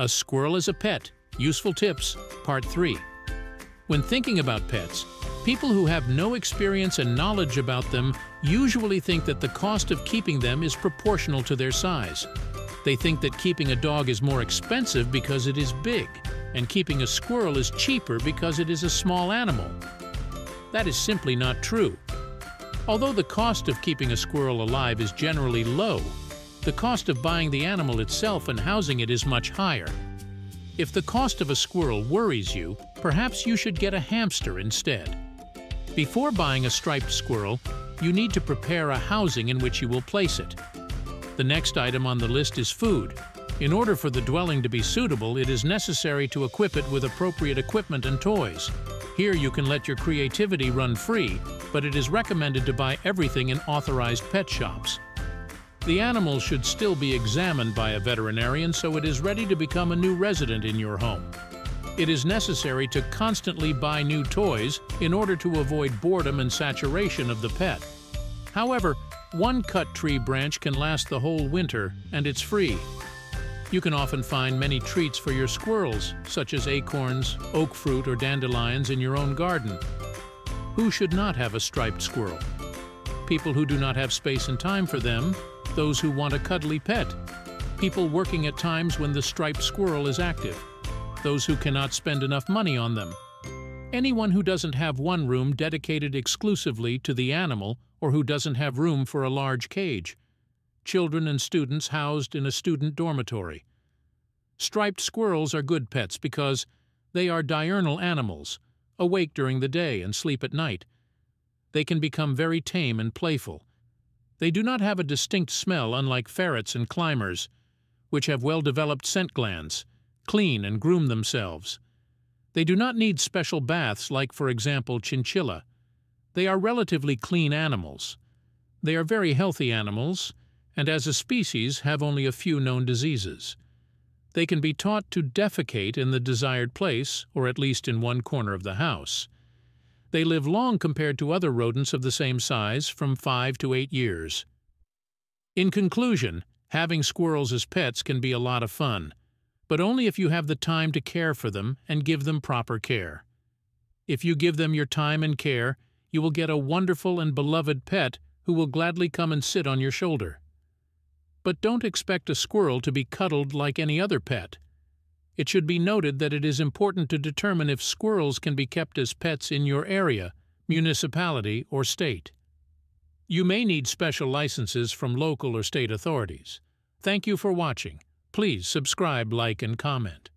A Squirrel as a Pet Useful Tips, Part 3. When thinking about pets, people who have no experience and knowledge about them usually think that the cost of keeping them is proportional to their size. They think that keeping a dog is more expensive because it is big, and keeping a squirrel is cheaper because it is a small animal. That is simply not true. Although the cost of keeping a squirrel alive is generally low, the cost of buying the animal itself and housing it is much higher. If the cost of a squirrel worries you, perhaps you should get a hamster instead. Before buying a striped squirrel, you need to prepare a housing in which you will place it. The next item on the list is food. In order for the dwelling to be suitable, it is necessary to equip it with appropriate equipment and toys. Here you can let your creativity run free, but it is recommended to buy everything in authorized pet shops. The animal should still be examined by a veterinarian so it is ready to become a new resident in your home. It is necessary to constantly buy new toys in order to avoid boredom and saturation of the pet. However, one cut tree branch can last the whole winter, and it's free. You can often find many treats for your squirrels, such as acorns, oak fruit, or dandelions in your own garden. Who should not have a striped squirrel? People who do not have space and time for them, those who want a cuddly pet, people working at times when the striped squirrel is active, those who cannot spend enough money on them, anyone who doesn't have one room dedicated exclusively to the animal or who doesn't have room for a large cage, children and students housed in a student dormitory. Striped squirrels are good pets because they are diurnal animals, awake during the day and sleep at night. They can become very tame and playful. They do not have a distinct smell unlike ferrets and climbers, which have well-developed scent glands, clean and groom themselves. They do not need special baths like, for example, chinchilla. They are relatively clean animals. They are very healthy animals, and as a species have only a few known diseases. They can be taught to defecate in the desired place, or at least in one corner of the house. They live long compared to other rodents of the same size, from five to eight years. In conclusion, having squirrels as pets can be a lot of fun, but only if you have the time to care for them and give them proper care. If you give them your time and care, you will get a wonderful and beloved pet who will gladly come and sit on your shoulder. But don't expect a squirrel to be cuddled like any other pet. It should be noted that it is important to determine if squirrels can be kept as pets in your area, municipality, or state. You may need special licenses from local or state authorities. Thank you for watching. Please subscribe, like, and comment.